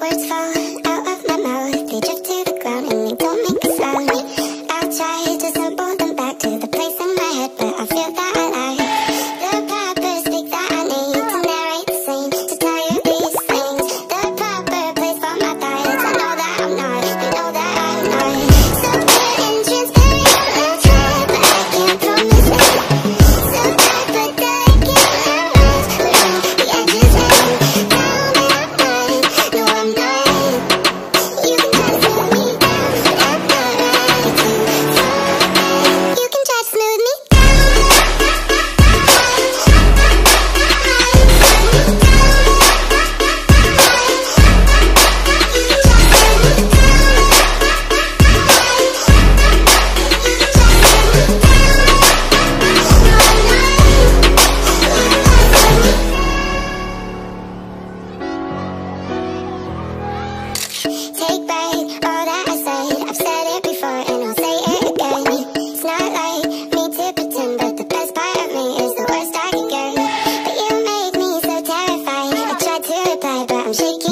words found shake it.